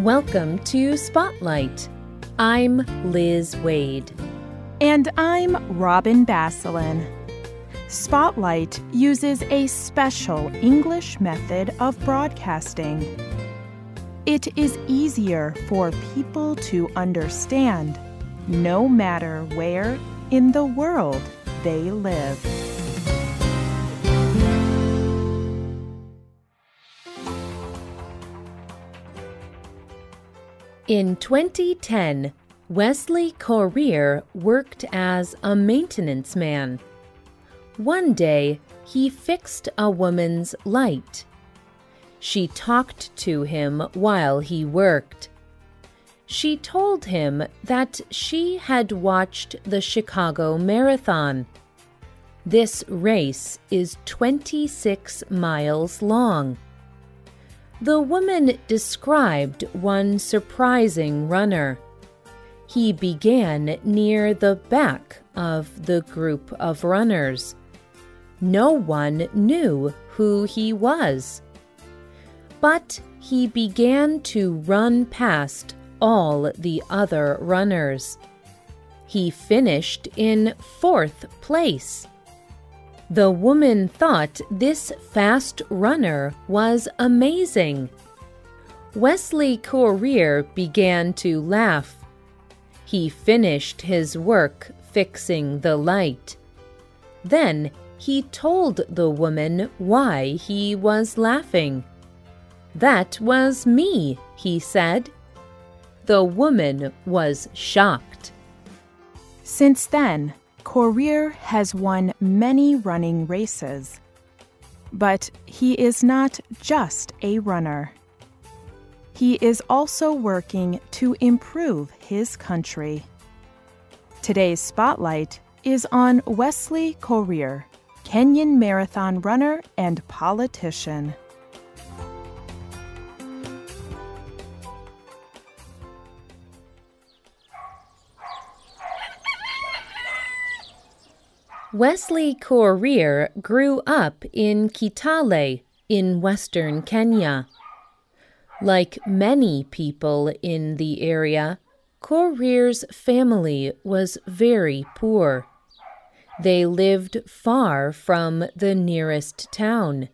Welcome to Spotlight. I'm Liz Wade. And I'm Robin Basselin. Spotlight uses a special English method of broadcasting. It is easier for people to understand no matter where in the world they live. In 2010, Wesley Korir worked as a maintenance man. One day, he fixed a woman's light. She talked to him while he worked. She told him that she had watched the Chicago Marathon. This race is 26 miles long. The woman described one surprising runner. He began near the back of the group of runners. No one knew who he was. But he began to run past all the other runners. He finished in fourth place. The woman thought this fast runner was amazing. Wesley Korir began to laugh. He finished his work fixing the light. Then he told the woman why he was laughing. That was me, he said. The woman was shocked. Since then, Korir has won many running races. But he is not just a runner. He is also working to improve his country. Today's spotlight is on Wesley Korir, Kenyan marathon runner and politician. Wesley Korir grew up in Kitale in western Kenya. Like many people in the area, Korir's family was very poor. They lived far from the nearest town.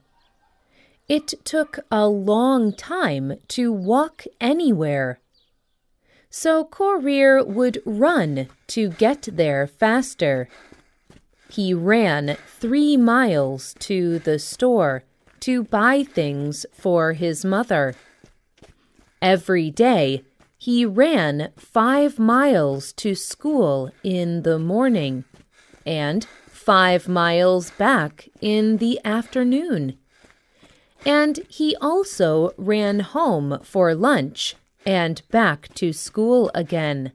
It took a long time to walk anywhere. So Korir would run to get there faster. He ran three miles to the store to buy things for his mother. Every day, he ran five miles to school in the morning and five miles back in the afternoon. And he also ran home for lunch and back to school again.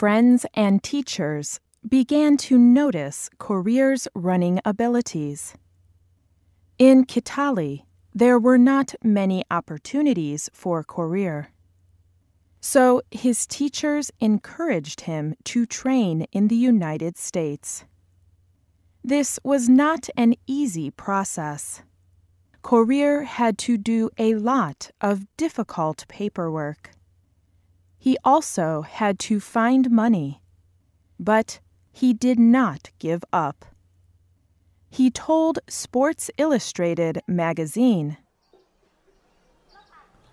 Friends and teachers began to notice Korir's running abilities. In Kitale, there were not many opportunities for Korir. So his teachers encouraged him to train in the United States. This was not an easy process. Korir had to do a lot of difficult paperwork. He also had to find money. But he did not give up. He told Sports Illustrated magazine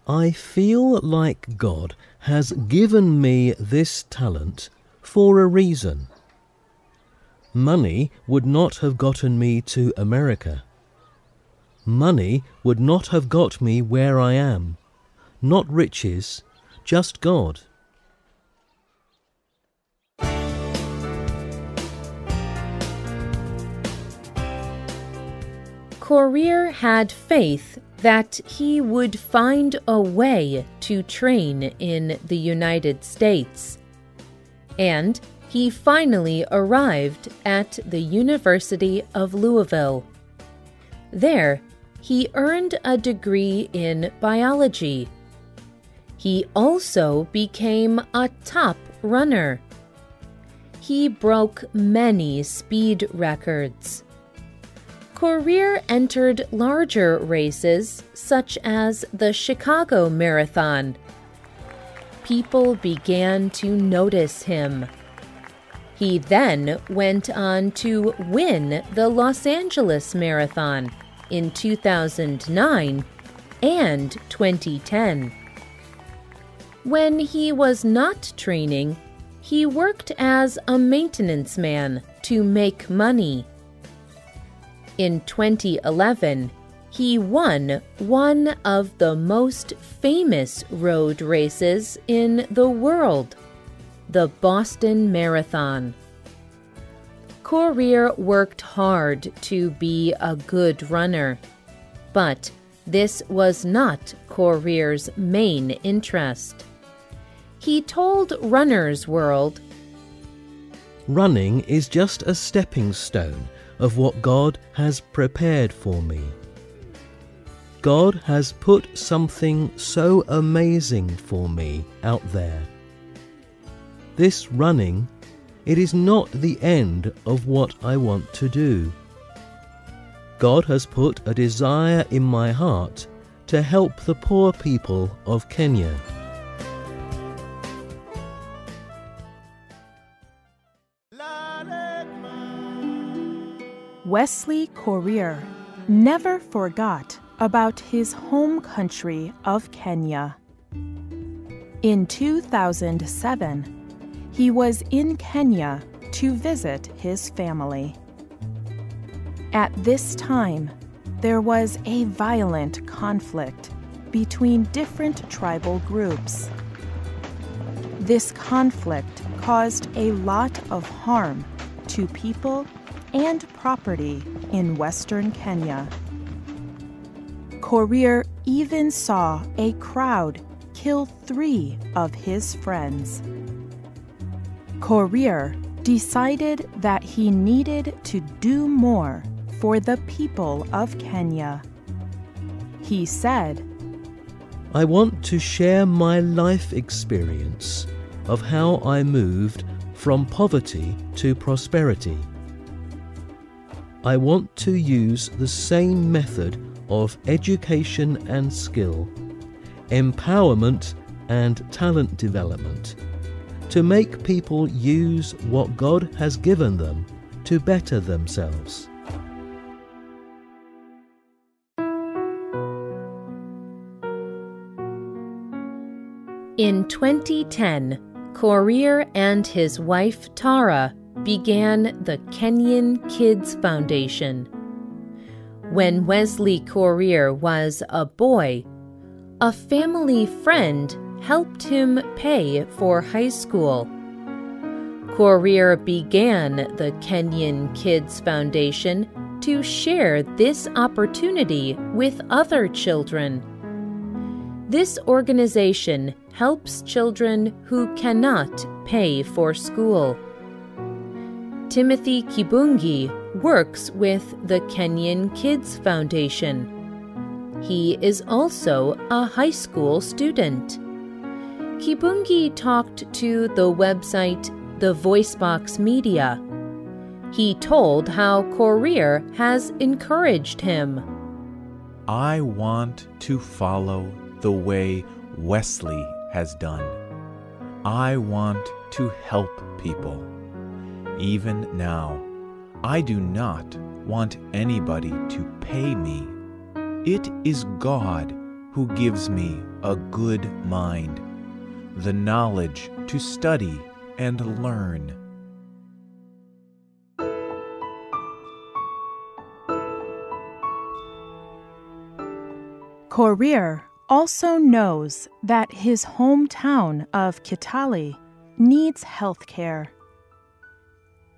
I feel like God has given me this talent for a reason. Money would not have gotten me to America. Money would not have got me where I am. Not riches, just God. Korir had faith that he would find a way to train in the United States. And he finally arrived at the University of Louisville. There, he earned a degree in biology he also became a top runner. He broke many speed records. Korir entered larger races such as the Chicago Marathon. People began to notice him. He then went on to win the Los Angeles Marathon in 2009 and 2010. When he was not training, he worked as a maintenance man to make money. In 2011, he won one of the most famous road races in the world the Boston Marathon. Korir worked hard to be a good runner, but this was not Korir's main interest. He told Runner's World Running is just a stepping stone of what God has prepared for me. God has put something so amazing for me out there. This running, it is not the end of what I want to do. God has put a desire in my heart to help the poor people of Kenya. Wesley Korir never forgot about his home country of Kenya. In 2007, he was in Kenya to visit his family. At this time, there was a violent conflict between different tribal groups. This conflict caused a lot of harm to people and property in western Kenya. Korir even saw a crowd kill three of his friends. Korir decided that he needed to do more for the people of Kenya. He said, I want to share my life experience of how I moved from poverty to prosperity. I want to use the same method of education and skill, empowerment and talent development to make people use what God has given them to better themselves. In 2010, Korir and his wife Tara began the Kenyan Kids Foundation. When Wesley Korir was a boy, a family friend helped him pay for high school. Korir began the Kenyan Kids Foundation to share this opportunity with other children. This organization helps children who cannot pay for school. Timothy Kibungi works with the Kenyan Kids Foundation. He is also a high school student. Kibungi talked to the website The Voicebox Media. He told how Korir has encouraged him. I want to follow the way Wesley has done. I want to help people. Even now, I do not want anybody to pay me. It is God who gives me a good mind the knowledge to study and learn. Korir also knows that his hometown of Kitale needs health care.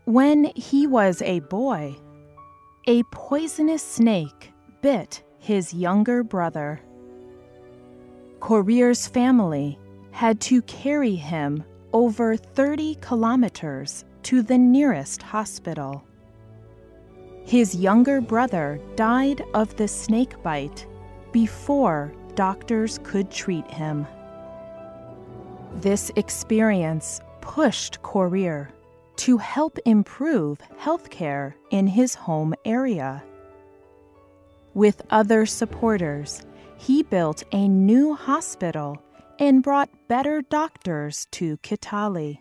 When he was a boy, a poisonous snake bit his younger brother. Korir's family had to carry him over 30 kilometers to the nearest hospital. His younger brother died of the snake bite before doctors could treat him. This experience pushed Korir to help improve healthcare in his home area. With other supporters, he built a new hospital and brought better doctors to Kitale.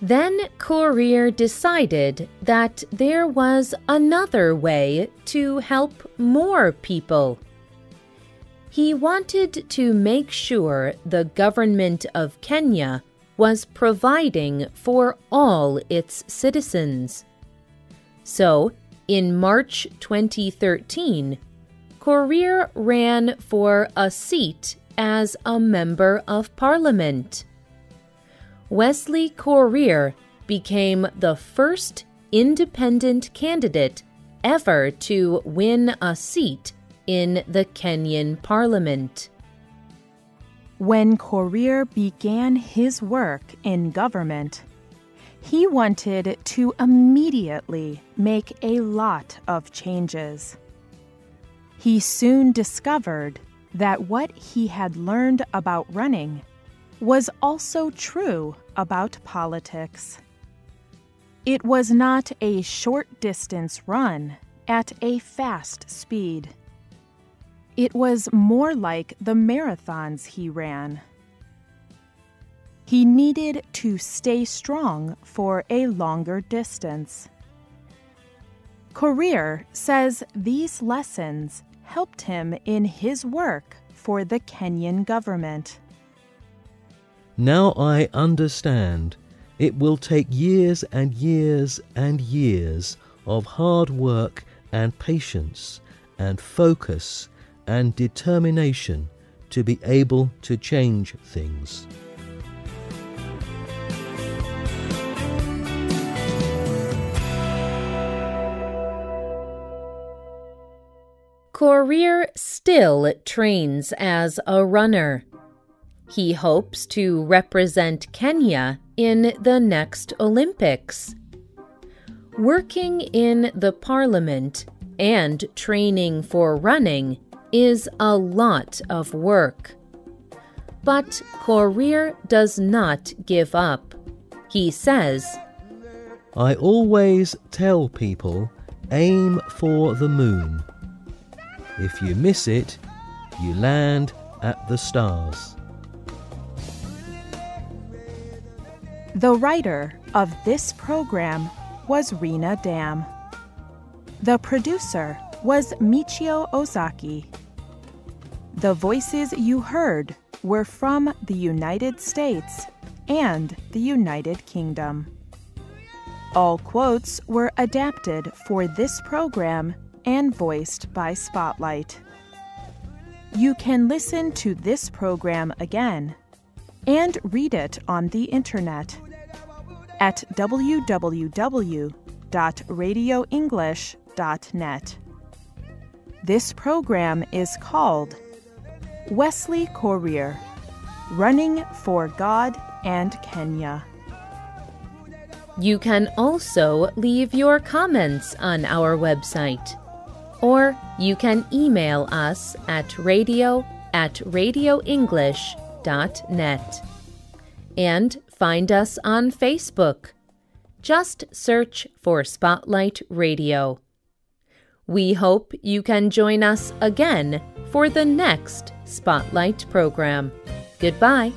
Then Korir decided that there was another way to help more people. He wanted to make sure the government of Kenya was providing for all its citizens. So, in March 2013, Korir ran for a seat as a member of parliament. Wesley Korir became the first independent candidate ever to win a seat in the Kenyan parliament. When Korir began his work in government, he wanted to immediately make a lot of changes. He soon discovered that what he had learned about running was also true about politics. It was not a short distance run at a fast speed. It was more like the marathons he ran. He needed to stay strong for a longer distance. Korir says these lessons helped him in his work for the Kenyan government. Now I understand. It will take years and years and years of hard work and patience and focus and determination to be able to change things. Korir still trains as a runner. He hopes to represent Kenya in the next Olympics. Working in the parliament and training for running is a lot of work. But Korir does not give up. He says, I always tell people aim for the moon. If you miss it, you land at the stars. The writer of this program was Rena Dam. The producer was Michio Ozaki. The voices you heard were from the United States and the United Kingdom. All quotes were adapted for this program and voiced by Spotlight. You can listen to this program again and read it on the internet at www.radioenglish.net. This program is called Wesley Korir Running for God and Kenya. You can also leave your comments on our website, or you can email us at radio at radioenglish.net. And find us on Facebook. Just search for Spotlight Radio. We hope you can join us again for the next Spotlight program. Goodbye.